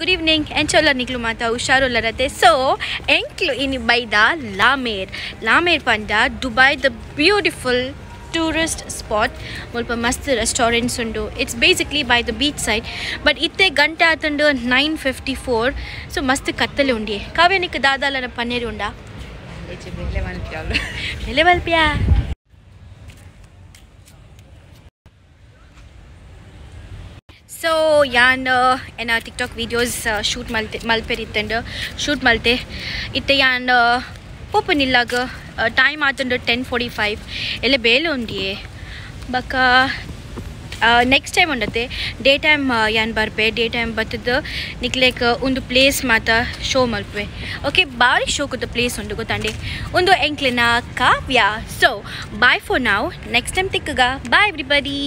good evening ಎಂಚೊಲ್ಲ ನಿಕ್ಲು ಮಾತ ಹುಷಾರುಲ್ಲರತೆ so ಎಂಕ್ಲು ಇನಿ ಬೈದ ಲಾಮೇರ್ ಲಾಮೇರ್ ಪಂಡ Dubai the beautiful tourist spot ಮುಲ್ಪ ಮಸ್ತ್ ರೆಸ್ಟೋರೆಂಟ್ಸ್ ಉಂಡು it's basically by the beach side but ಇತ್ತೆ ಗಂಟೆ ಆತಂಡು ನೈನ್ ಫಿಫ್ಟಿ ಫೋರ್ ಸೊ ಮಸ್ತ್ ಕತ್ತಲೆ ಉಂಡಿ ಕಾವ್ಯ ನಿಕ್ ದಾದಾಲನ ಪನ್ನೀರ್ ಉಂಡಾ ಎಲೆ ಬಲ್ಪಿಯಾ ಸೊ ಯಾನ್ ಏನ ಟಿಕ್ಟಾಕ್ ವೀಡಿಯೋಸ್ ಶೂಟ್ ಮಲ್ತೆ ಮಲ್ಪೆರಿತ್ತಂಡು ಶೂಟ್ ಮಲ್ತೆ ಇತ್ತೆ ಯಾನ್ ಪೋಪನಿಲ್ಲಾಗ ಟೈಮ್ ಆತಂಡು ಟೆನ್ ಫೋರ್ಟಿ ಫೈವ್ ಎಲ್ಲ ಬೇಲೆ ಬಕ್ಕ ನೆಕ್ಸ್ಟ್ ಟೈಮ್ ಉಂಡತೆ ಡೇ ಟೈಮ್ ಯಾನ್ ಬರ್ಪೆ ಡೇ ಟೈಮ್ ಬತ್ತದ ನಿಕ್ಲೇಕ್ ಒಂದು ಪ್ಲೇಸ್ ಮಾತ ಶೋ ಮಲ್ಪೆ ಓಕೆ ಭಾರಿ ಶೋ ಕೊತ್ತ ಪ್ಲೇಸ್ ಉಂಡು ಗೊತ್ತಾಂಡೆ ಒಂದು ಎಂಕ್ಲಿನ ಕಾವ್ಯ ಸೊ ಬಾಯ್ ಫಾರ್ ನಾವು ನೆಕ್ಸ್ಟ್ ಟೈಮ್ ತಿಕ್ಕಗ ಬಾಯ್ ಎವ್ರಿಬಡಿ